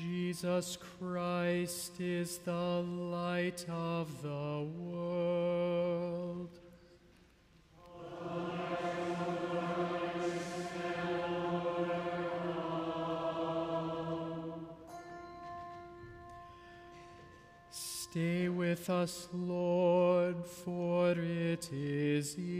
Jesus Christ is the light of the world. Stay with us, Lord, for it is evening.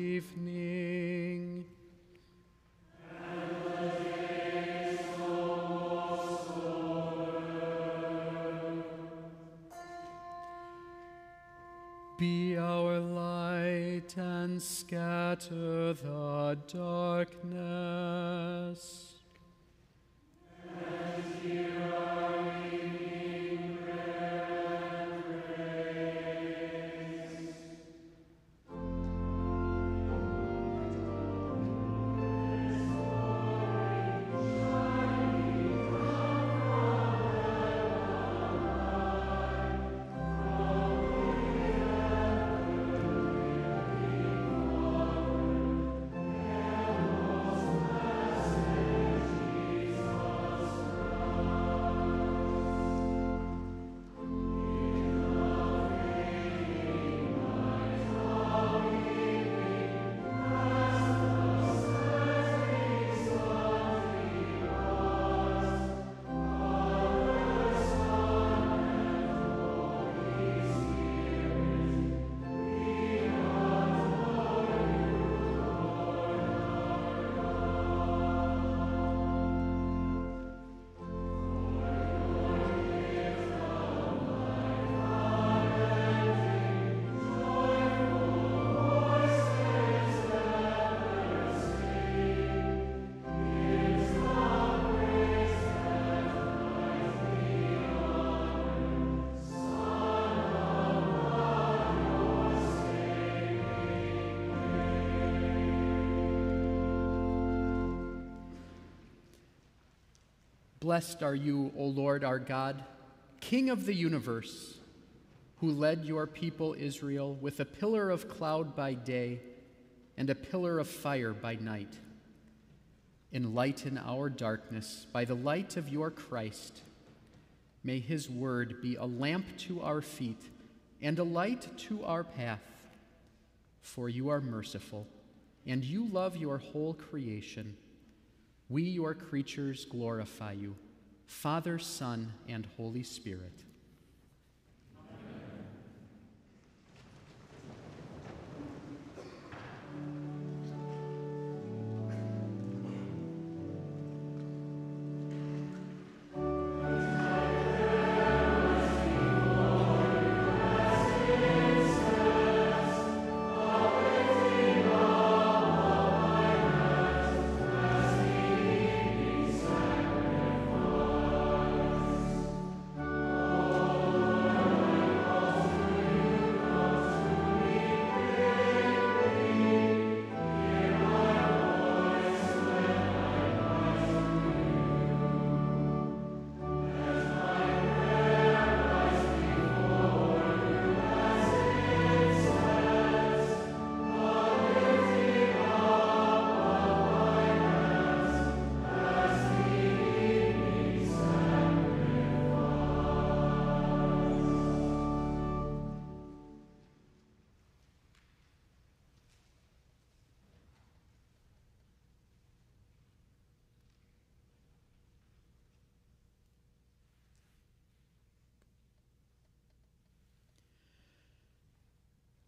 Blessed are you, O Lord our God, King of the universe, who led your people Israel with a pillar of cloud by day and a pillar of fire by night. Enlighten our darkness by the light of your Christ. May his word be a lamp to our feet and a light to our path. For you are merciful, and you love your whole creation. We, your creatures, glorify you, Father, Son, and Holy Spirit.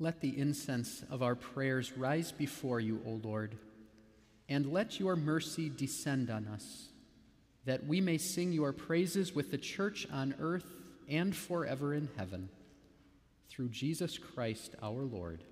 Let the incense of our prayers rise before you, O Lord, and let your mercy descend on us, that we may sing your praises with the church on earth and forever in heaven. Through Jesus Christ our Lord.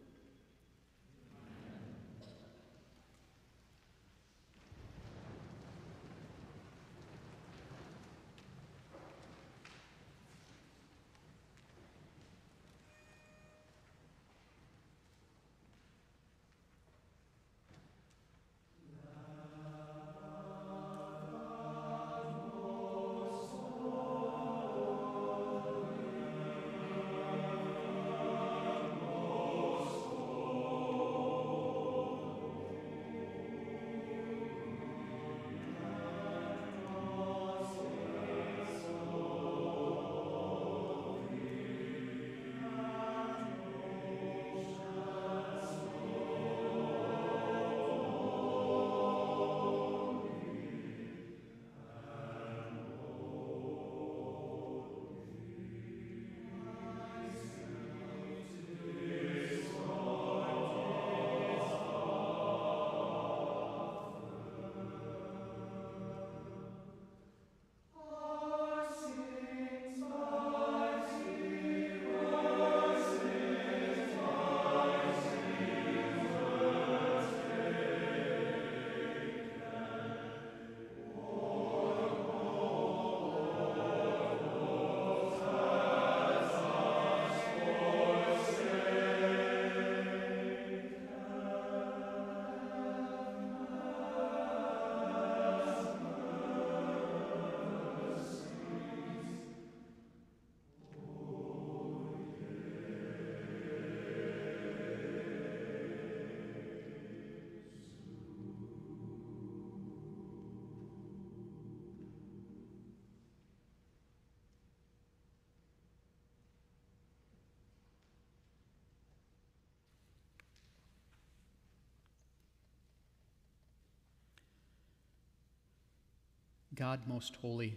God most holy,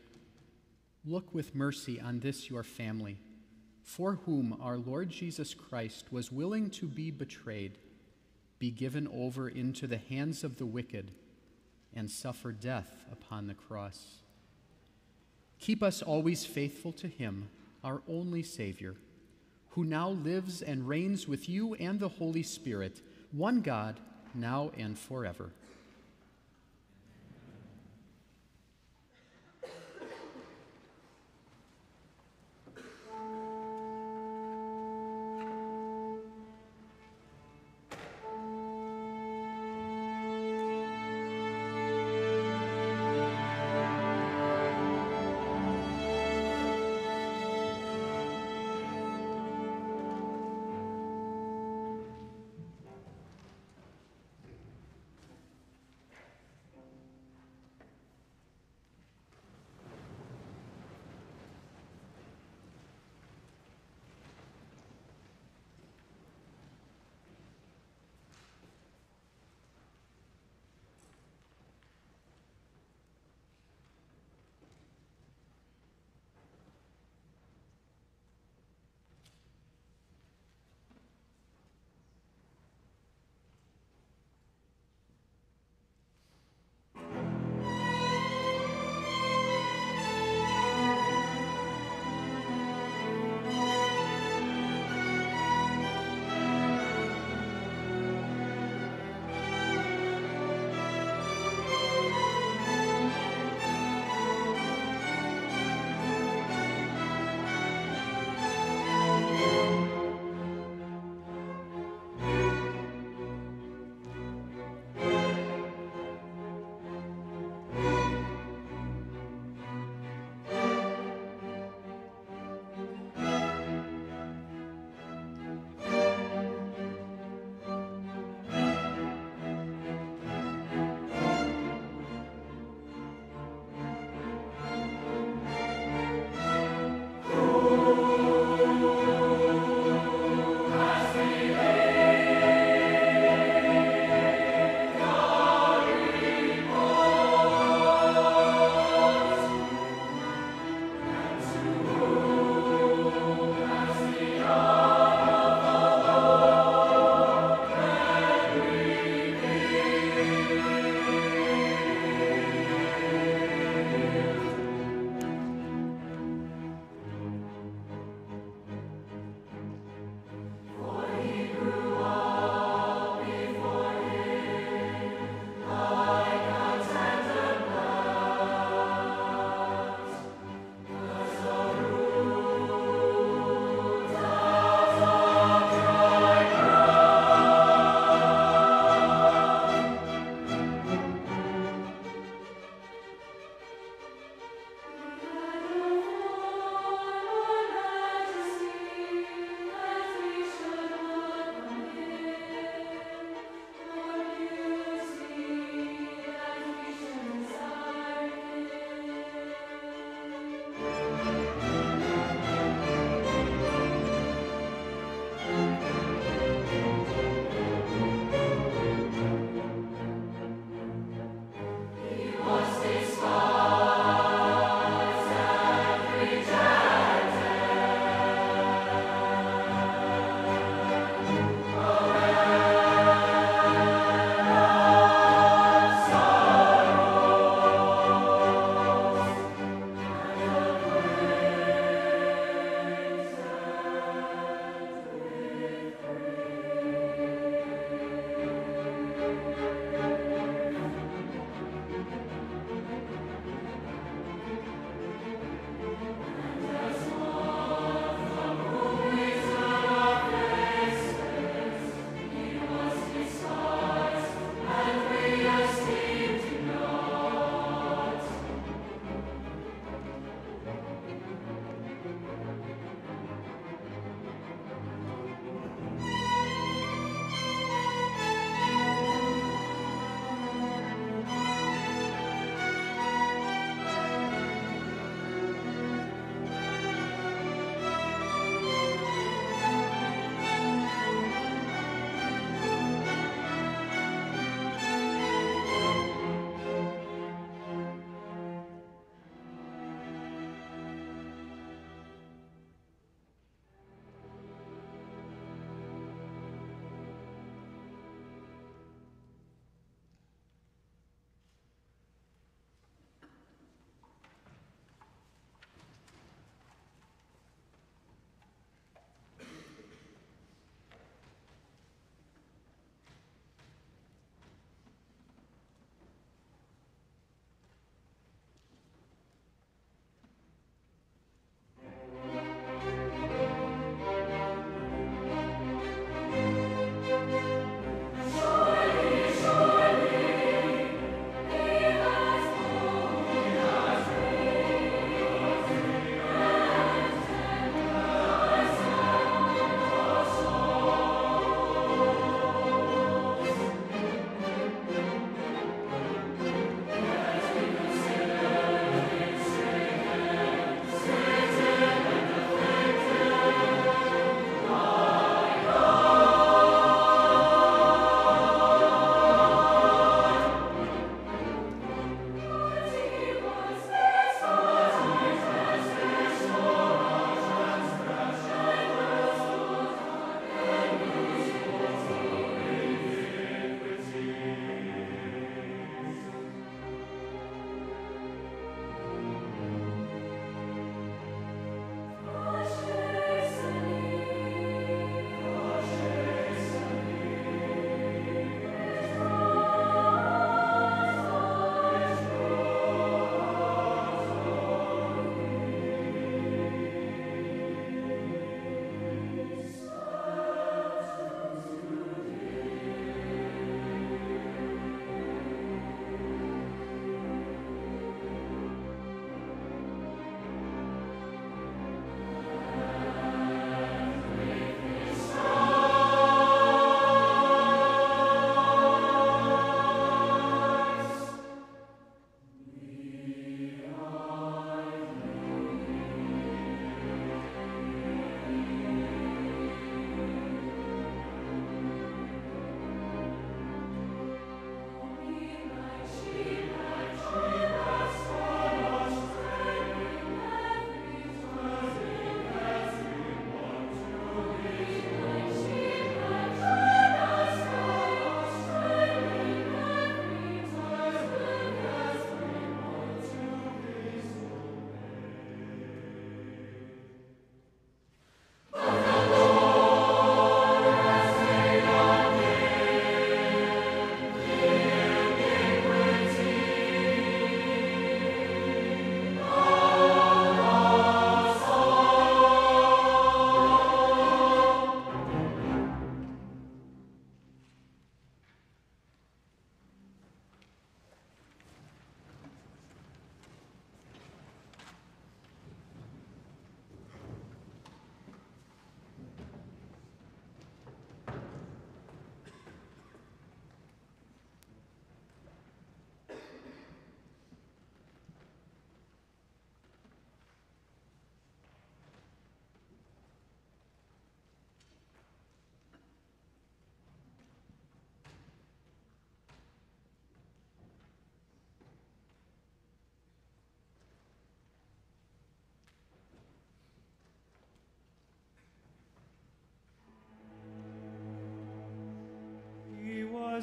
look with mercy on this your family, for whom our Lord Jesus Christ was willing to be betrayed, be given over into the hands of the wicked, and suffer death upon the cross. Keep us always faithful to him, our only Savior, who now lives and reigns with you and the Holy Spirit, one God, now and forever.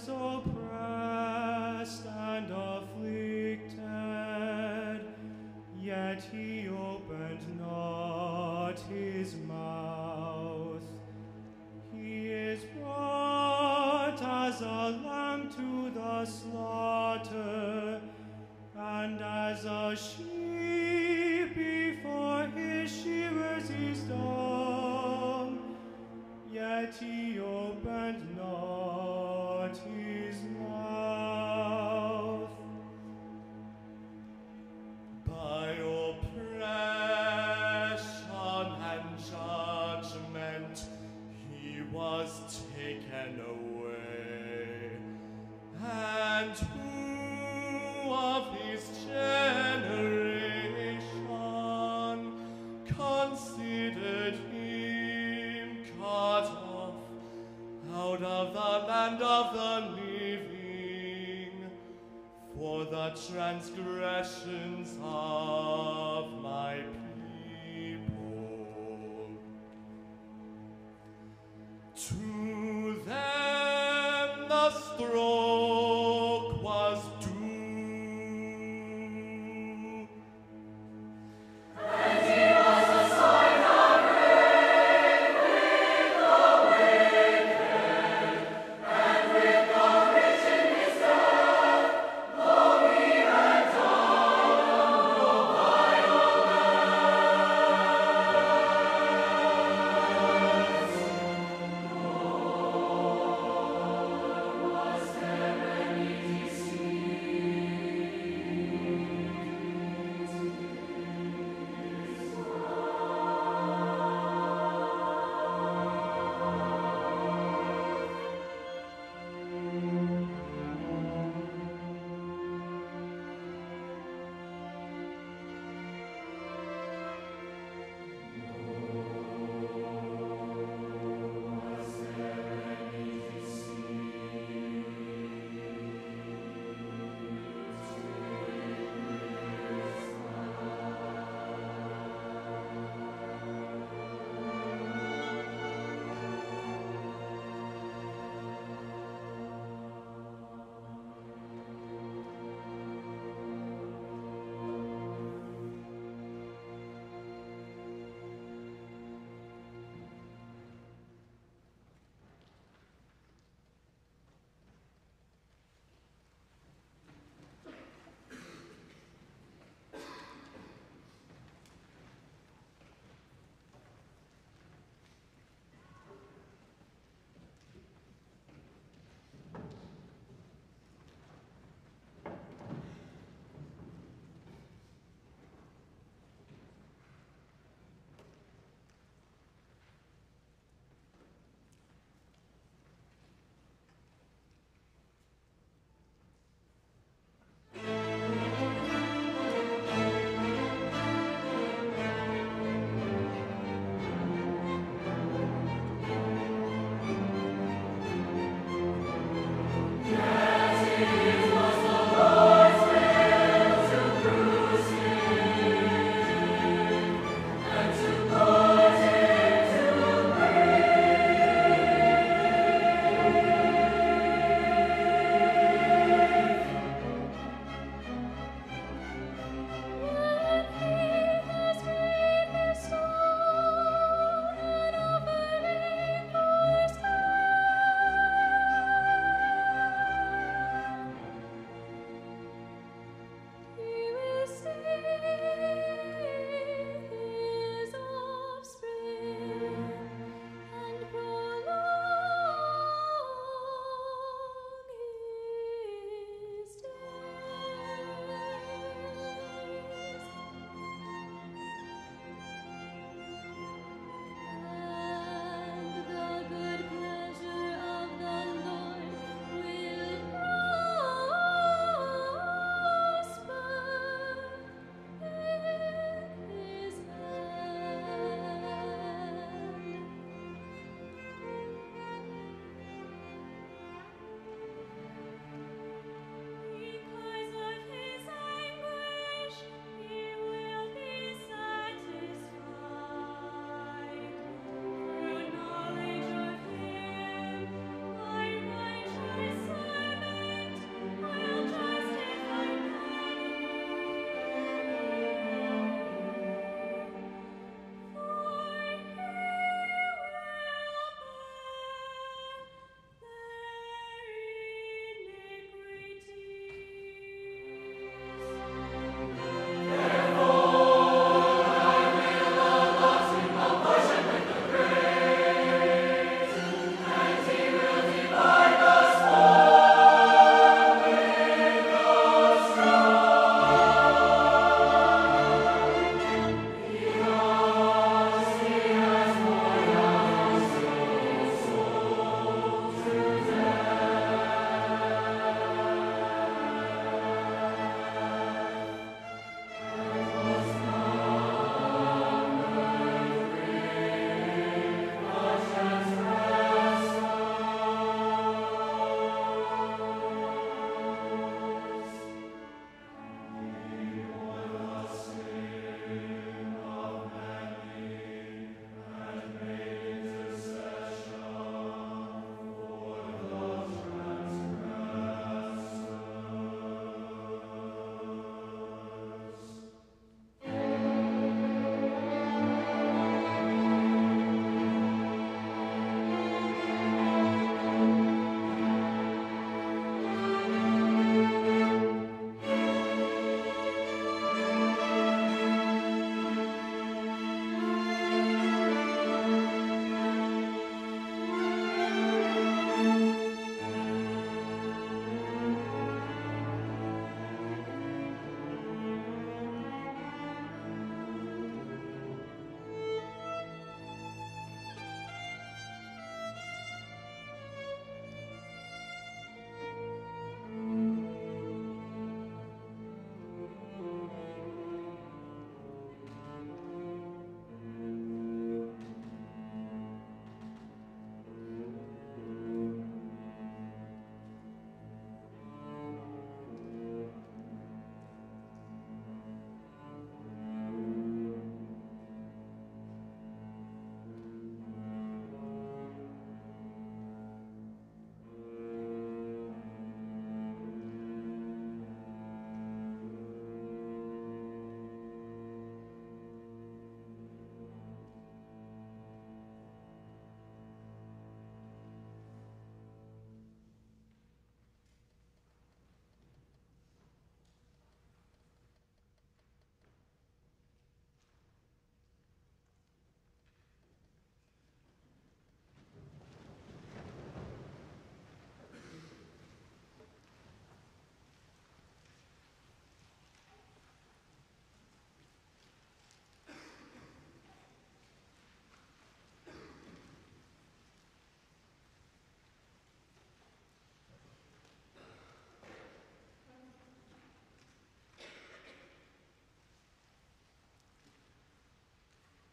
so proud. Transgressions of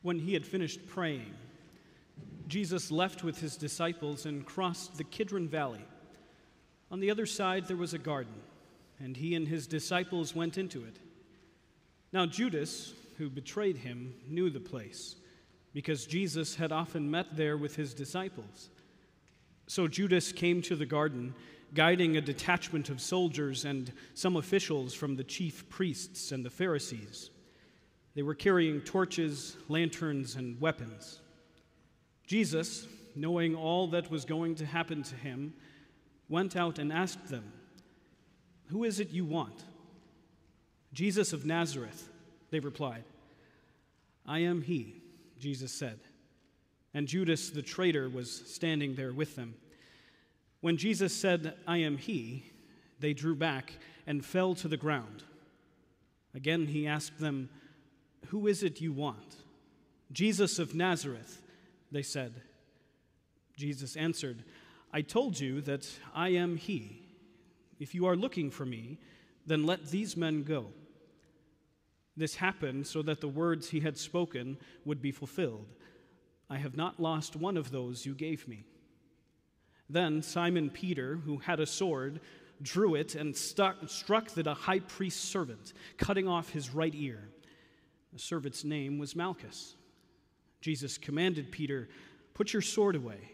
When he had finished praying, Jesus left with his disciples and crossed the Kidron Valley. On the other side, there was a garden, and he and his disciples went into it. Now, Judas, who betrayed him, knew the place, because Jesus had often met there with his disciples. So Judas came to the garden, guiding a detachment of soldiers and some officials from the chief priests and the Pharisees. They were carrying torches, lanterns, and weapons. Jesus, knowing all that was going to happen to him, went out and asked them, Who is it you want? Jesus of Nazareth, they replied. I am he, Jesus said. And Judas the traitor was standing there with them. When Jesus said, I am he, they drew back and fell to the ground. Again he asked them, Who is it you want? Jesus of Nazareth, they said. Jesus answered, I told you that I am he. If you are looking for me, then let these men go. This happened so that the words he had spoken would be fulfilled. I have not lost one of those you gave me. Then Simon Peter, who had a sword, drew it and stuck, struck the high priest's servant, cutting off his right ear. The servant's name was Malchus. Jesus commanded Peter, Put your sword away.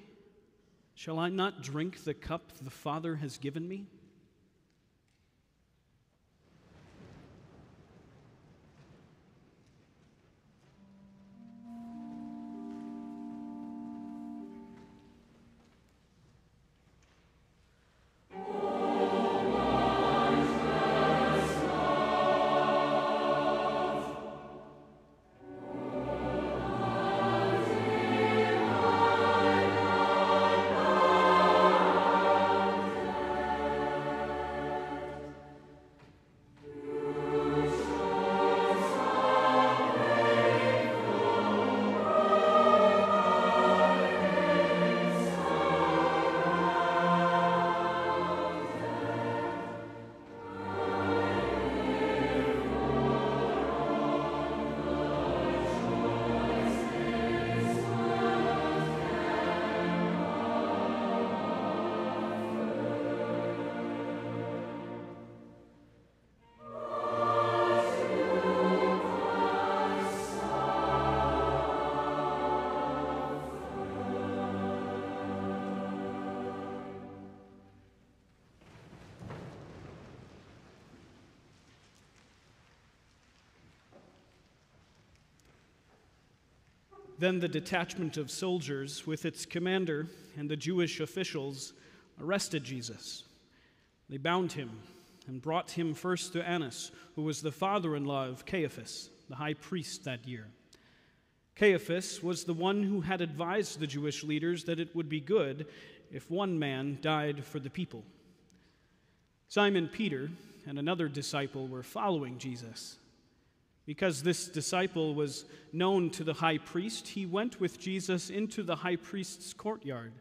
Shall I not drink the cup the Father has given me? Then the detachment of soldiers, with its commander and the Jewish officials, arrested Jesus. They bound him and brought him first to Annas, who was the father in law of Caiaphas, the high priest that year. Caiaphas was the one who had advised the Jewish leaders that it would be good if one man died for the people. Simon Peter and another disciple were following Jesus. Because this disciple was known to the high priest, he went with Jesus into the high priest's courtyard,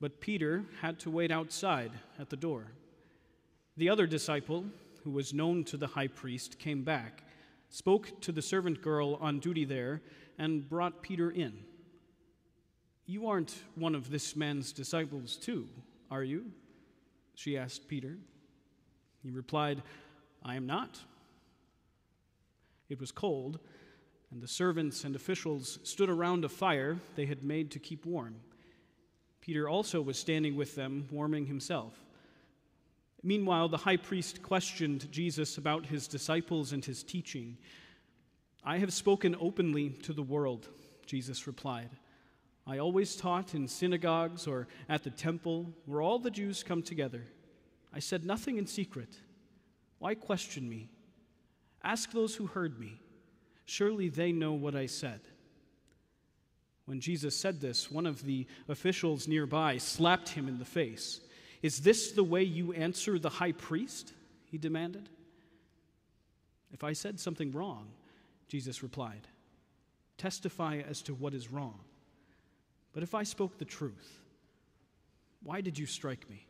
but Peter had to wait outside at the door. The other disciple, who was known to the high priest, came back, spoke to the servant girl on duty there, and brought Peter in. You aren't one of this man's disciples, too, are you? She asked Peter. He replied, I am not. It was cold, and the servants and officials stood around a fire they had made to keep warm. Peter also was standing with them, warming himself. Meanwhile, the high priest questioned Jesus about his disciples and his teaching. I have spoken openly to the world, Jesus replied. I always taught in synagogues or at the temple where all the Jews come together. I said nothing in secret. Why question me? Ask those who heard me. Surely they know what I said. When Jesus said this, one of the officials nearby slapped him in the face. Is this the way you answer the high priest? He demanded. If I said something wrong, Jesus replied, testify as to what is wrong. But if I spoke the truth, why did you strike me?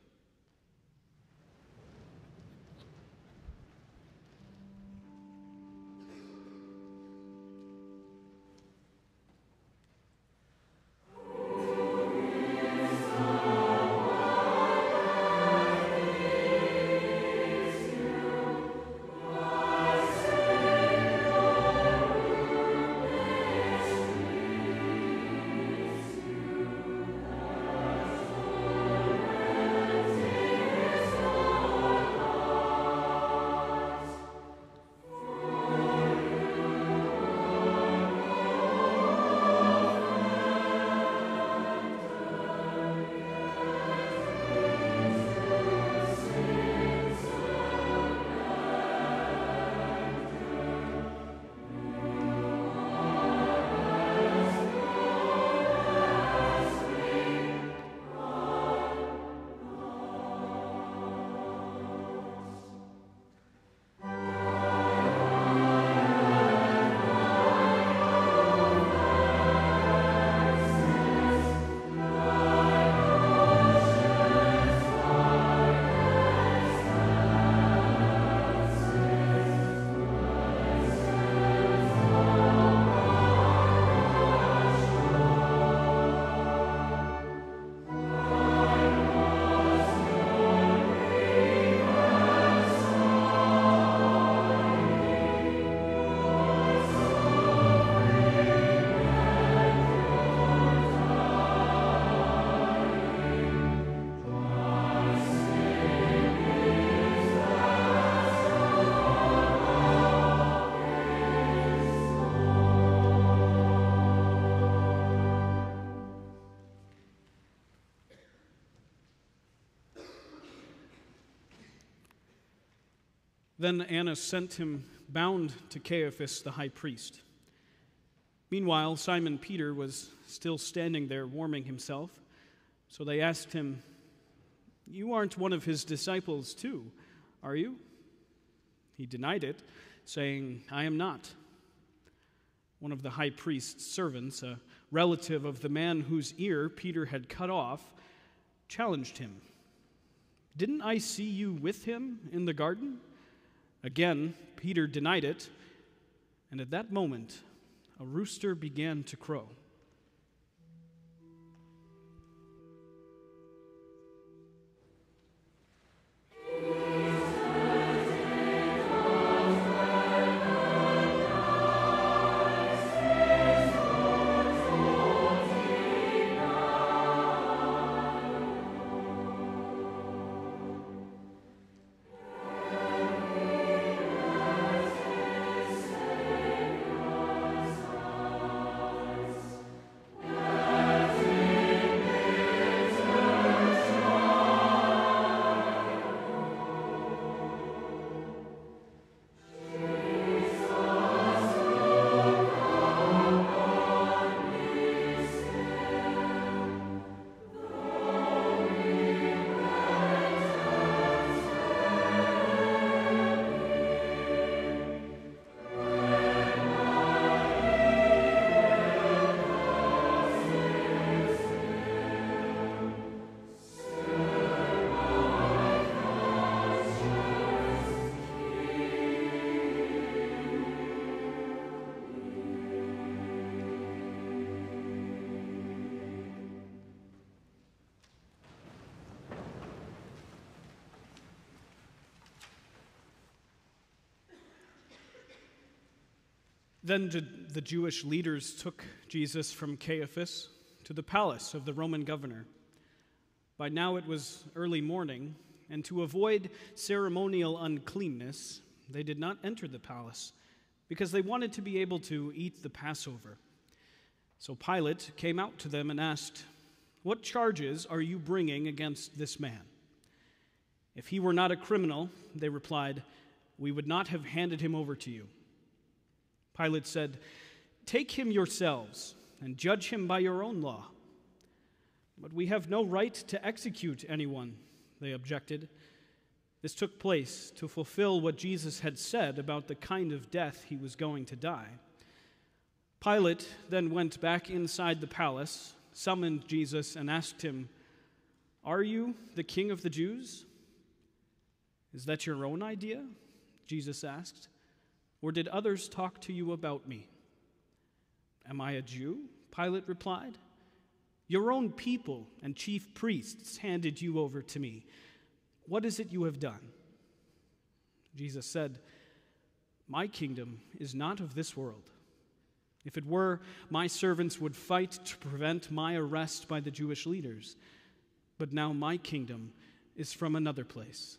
Then Annas sent him bound to Caiaphas the high priest. Meanwhile, Simon Peter was still standing there warming himself. So they asked him, You aren't one of his disciples, too, are you? He denied it, saying, I am not. One of the high priest's servants, a relative of the man whose ear Peter had cut off, challenged him. Didn't I see you with him in the garden? Again, Peter denied it, and at that moment, a rooster began to crow. Then the Jewish leaders took Jesus from Caiaphas to the palace of the Roman governor. By now it was early morning, and to avoid ceremonial uncleanness, they did not enter the palace because they wanted to be able to eat the Passover. So Pilate came out to them and asked, What charges are you bringing against this man? If he were not a criminal, they replied, we would not have handed him over to you. Pilate said, Take him yourselves and judge him by your own law. But we have no right to execute anyone, they objected. This took place to fulfill what Jesus had said about the kind of death he was going to die. Pilate then went back inside the palace, summoned Jesus, and asked him, Are you the king of the Jews? Is that your own idea? Jesus asked. Or did others talk to you about me? Am I a Jew? Pilate replied. Your own people and chief priests handed you over to me. What is it you have done? Jesus said, My kingdom is not of this world. If it were, my servants would fight to prevent my arrest by the Jewish leaders. But now my kingdom is from another place.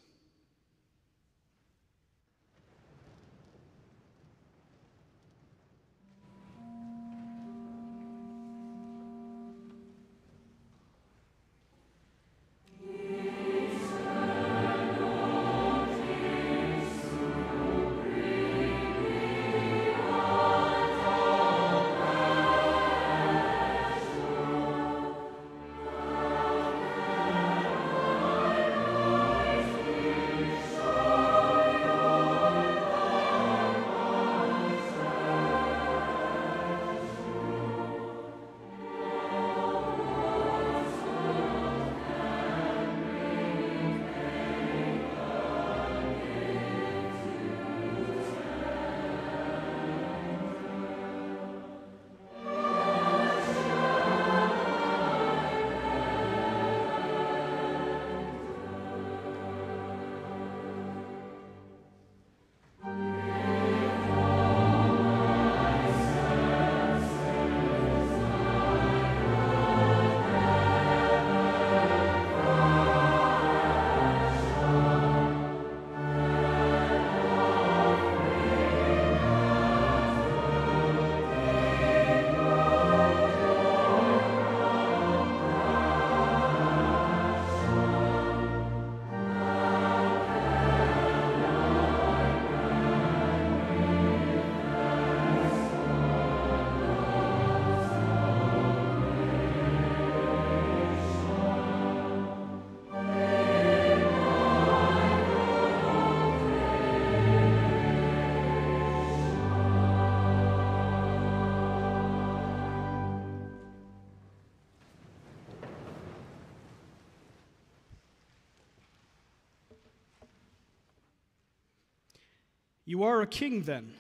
You are a king then,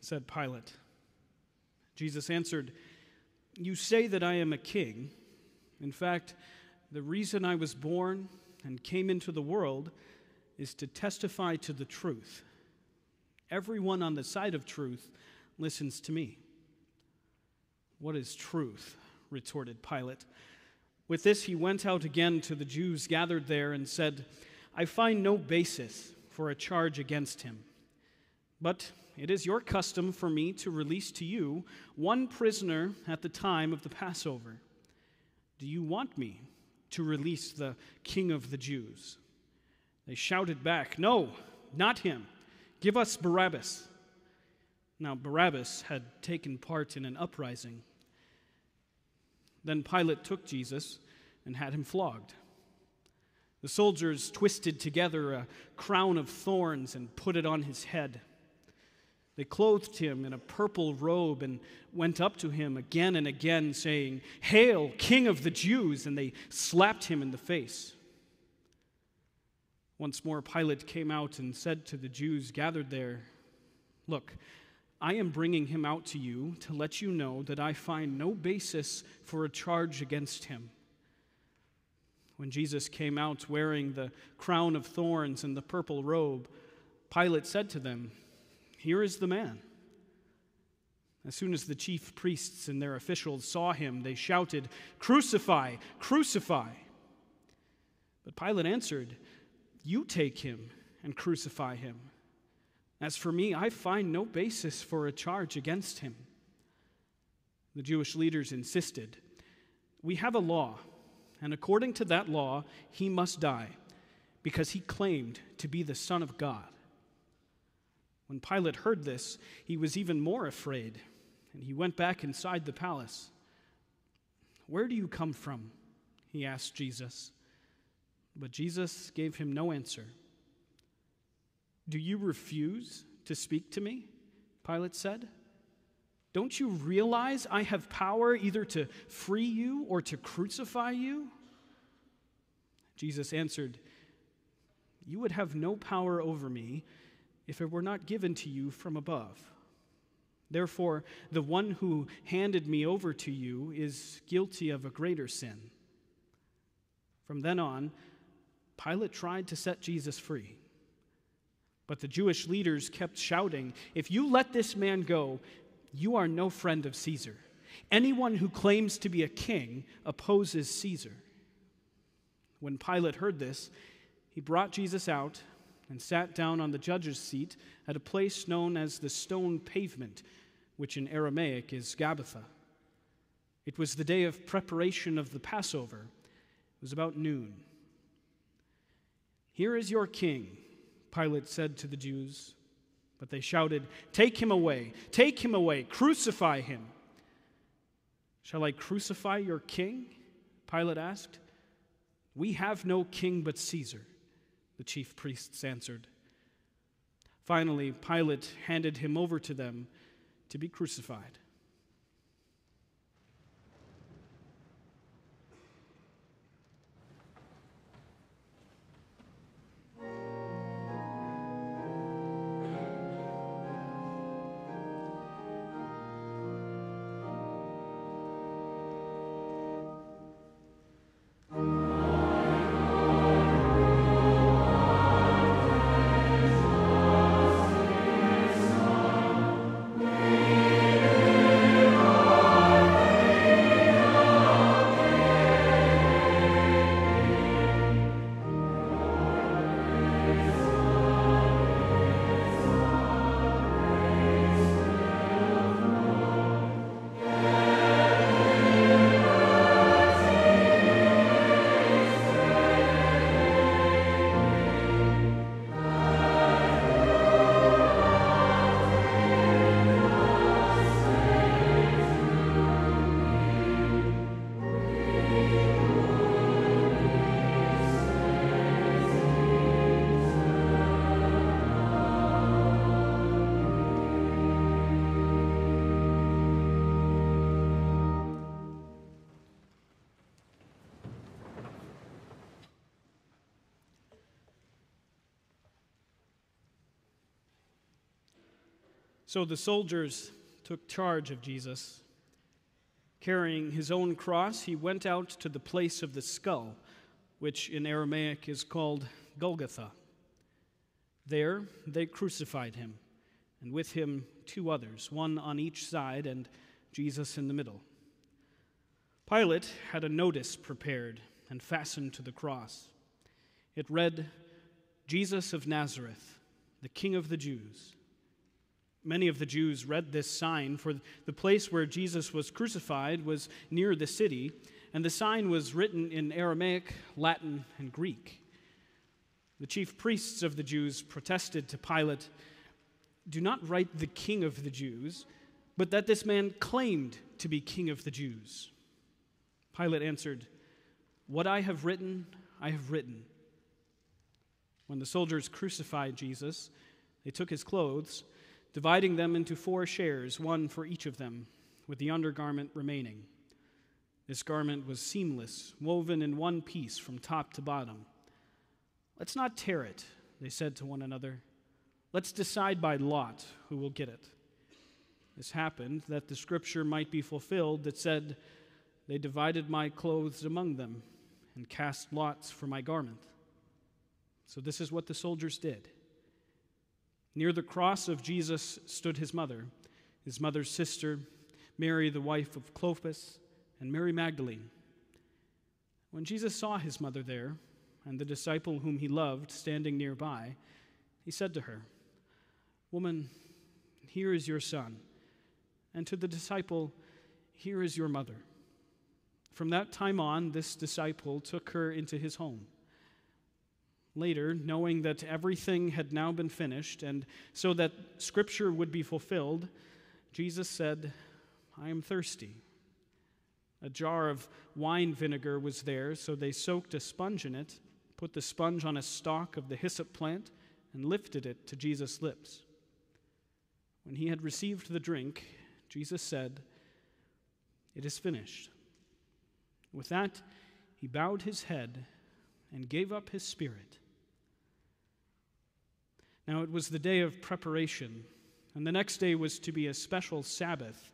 said Pilate. Jesus answered, You say that I am a king. In fact, the reason I was born and came into the world is to testify to the truth. Everyone on the side of truth listens to me. What is truth? retorted Pilate. With this, he went out again to the Jews gathered there and said, I find no basis for a charge against him. But it is your custom for me to release to you one prisoner at the time of the Passover. Do you want me to release the king of the Jews? They shouted back, No, not him. Give us Barabbas. Now, Barabbas had taken part in an uprising. Then Pilate took Jesus and had him flogged. The soldiers twisted together a crown of thorns and put it on his head. They clothed him in a purple robe and went up to him again and again, saying, Hail, King of the Jews! And they slapped him in the face. Once more, Pilate came out and said to the Jews gathered there, Look, I am bringing him out to you to let you know that I find no basis for a charge against him. When Jesus came out wearing the crown of thorns and the purple robe, Pilate said to them, here is the man. As soon as the chief priests and their officials saw him, they shouted, Crucify! Crucify! But Pilate answered, You take him and crucify him. As for me, I find no basis for a charge against him. The Jewish leaders insisted, We have a law, and according to that law, he must die, because he claimed to be the Son of God. When Pilate heard this, he was even more afraid, and he went back inside the palace. Where do you come from? he asked Jesus. But Jesus gave him no answer. Do you refuse to speak to me? Pilate said. Don't you realize I have power either to free you or to crucify you? Jesus answered, You would have no power over me if it were not given to you from above. Therefore, the one who handed me over to you is guilty of a greater sin. From then on, Pilate tried to set Jesus free. But the Jewish leaders kept shouting, If you let this man go, you are no friend of Caesar. Anyone who claims to be a king opposes Caesar. When Pilate heard this, he brought Jesus out and sat down on the judge's seat at a place known as the stone pavement, which in Aramaic is Gabbatha. It was the day of preparation of the Passover. It was about noon. Here is your king, Pilate said to the Jews. But they shouted, Take him away! Take him away! Crucify him! Shall I crucify your king? Pilate asked. We have no king but Caesar the chief priests answered. Finally, Pilate handed him over to them to be crucified. So the soldiers took charge of Jesus. Carrying his own cross, he went out to the place of the skull, which in Aramaic is called Golgotha. There they crucified him, and with him two others, one on each side, and Jesus in the middle. Pilate had a notice prepared and fastened to the cross. It read, Jesus of Nazareth, the King of the Jews. Many of the Jews read this sign, for the place where Jesus was crucified was near the city, and the sign was written in Aramaic, Latin, and Greek. The chief priests of the Jews protested to Pilate Do not write the King of the Jews, but that this man claimed to be King of the Jews. Pilate answered, What I have written, I have written. When the soldiers crucified Jesus, they took his clothes, dividing them into four shares, one for each of them, with the undergarment remaining. This garment was seamless, woven in one piece from top to bottom. Let's not tear it, they said to one another. Let's decide by lot who will get it. This happened that the scripture might be fulfilled that said, They divided my clothes among them and cast lots for my garment. So, this is what the soldiers did. Near the cross of Jesus stood his mother, his mother's sister, Mary, the wife of Clopas, and Mary Magdalene. When Jesus saw his mother there, and the disciple whom he loved standing nearby, he said to her, Woman, here is your son. And to the disciple, Here is your mother. From that time on, this disciple took her into his home. Later, knowing that everything had now been finished, and so that Scripture would be fulfilled, Jesus said, I am thirsty. A jar of wine vinegar was there, so they soaked a sponge in it, put the sponge on a stalk of the hyssop plant, and lifted it to Jesus' lips. When he had received the drink, Jesus said, It is finished. With that, he bowed his head and gave up his spirit. Now it was the day of preparation, and the next day was to be a special Sabbath.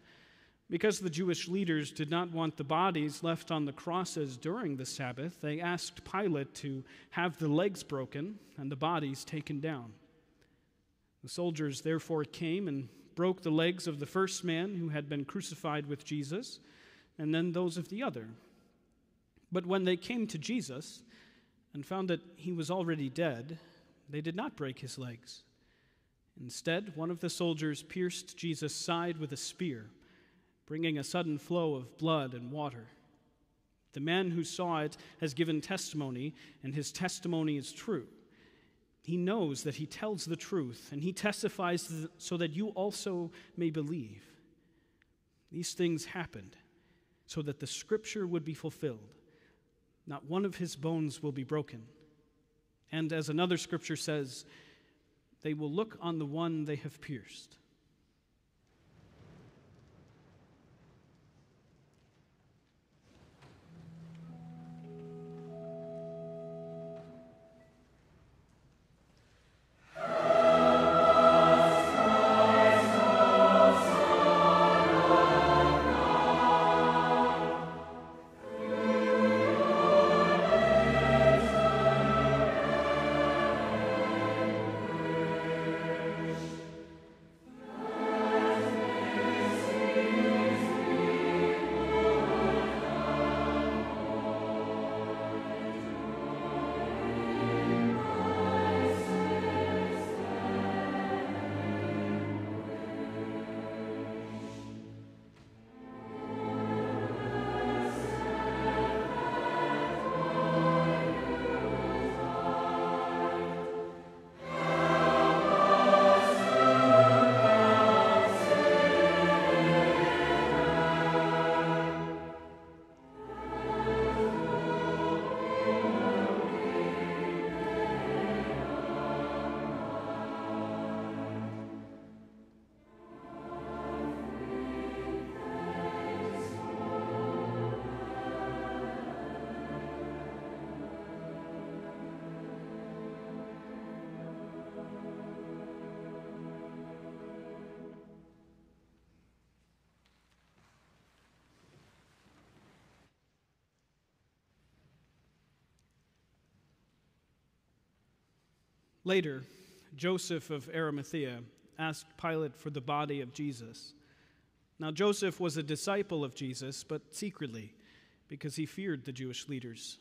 Because the Jewish leaders did not want the bodies left on the crosses during the Sabbath, they asked Pilate to have the legs broken and the bodies taken down. The soldiers therefore came and broke the legs of the first man who had been crucified with Jesus, and then those of the other. But when they came to Jesus and found that he was already dead, they did not break his legs. Instead, one of the soldiers pierced Jesus' side with a spear bringing a sudden flow of blood and water. The man who saw it has given testimony, and his testimony is true. He knows that he tells the truth, and he testifies so that you also may believe. These things happened so that the scripture would be fulfilled. Not one of his bones will be broken. And as another scripture says, they will look on the one they have pierced. Later, Joseph of Arimathea asked Pilate for the body of Jesus. Now, Joseph was a disciple of Jesus, but secretly, because he feared the Jewish leaders.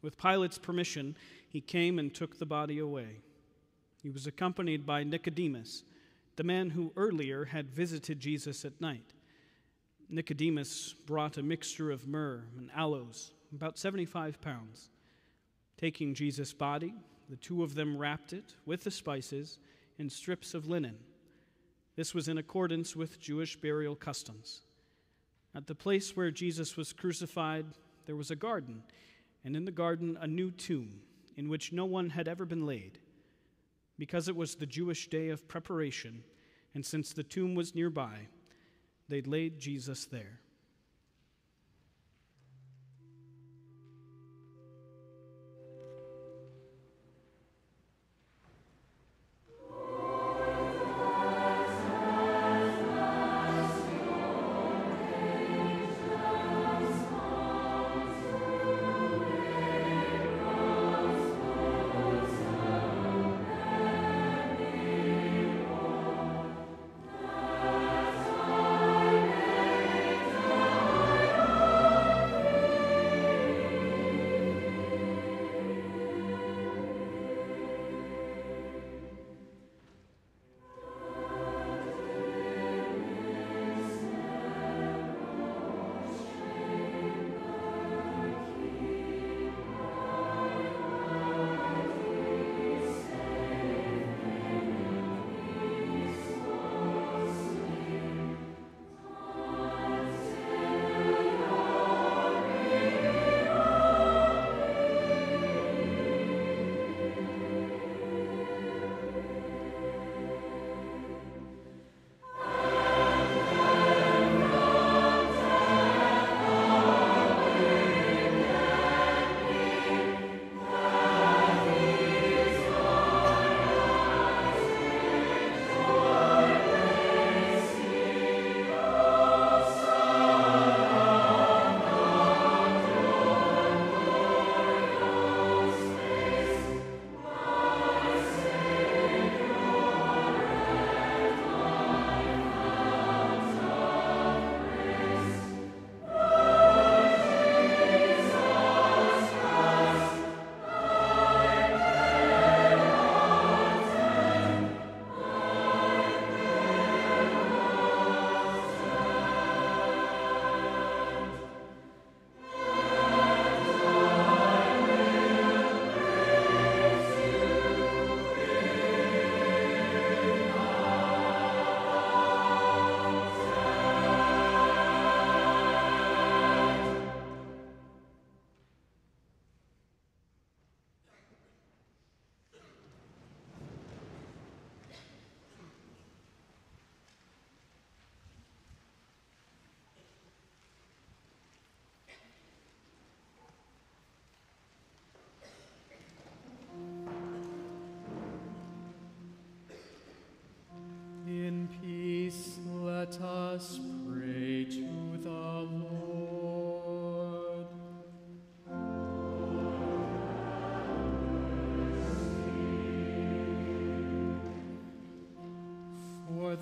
With Pilate's permission, he came and took the body away. He was accompanied by Nicodemus, the man who earlier had visited Jesus at night. Nicodemus brought a mixture of myrrh and aloes, about 75 pounds. Taking Jesus' body, the two of them wrapped it with the spices in strips of linen. This was in accordance with Jewish burial customs. At the place where Jesus was crucified, there was a garden, and in the garden a new tomb in which no one had ever been laid. Because it was the Jewish day of preparation, and since the tomb was nearby, they laid Jesus there.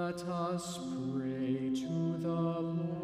let us pray to the Lord.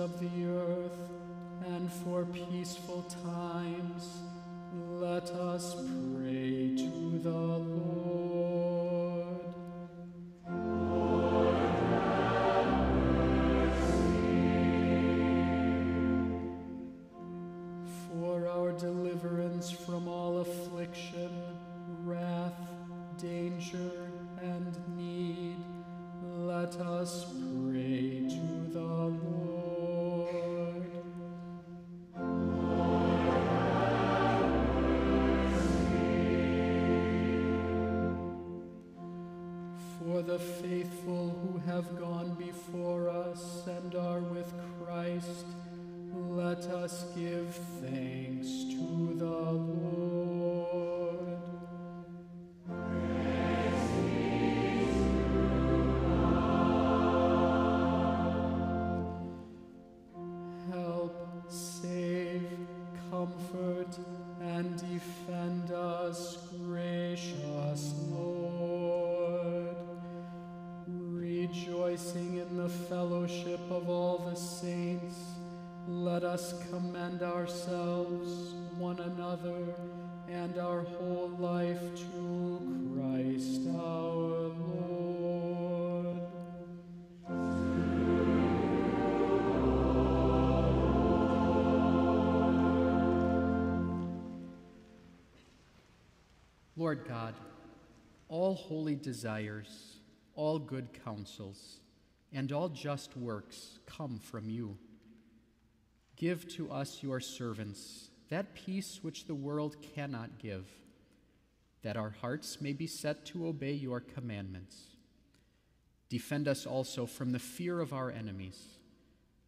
Of the earth, and for peaceful times, let us Lord God, all holy desires, all good counsels, and all just works come from you. Give to us, your servants, that peace which the world cannot give, that our hearts may be set to obey your commandments. Defend us also from the fear of our enemies,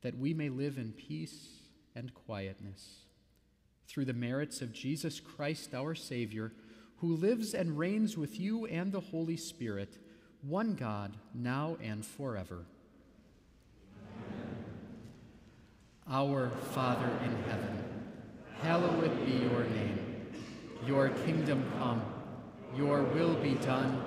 that we may live in peace and quietness. Through the merits of Jesus Christ, our Savior, who lives and reigns with you and the Holy Spirit, one God, now and forever. Our Father in heaven, hallowed be your name. Your kingdom come, your will be done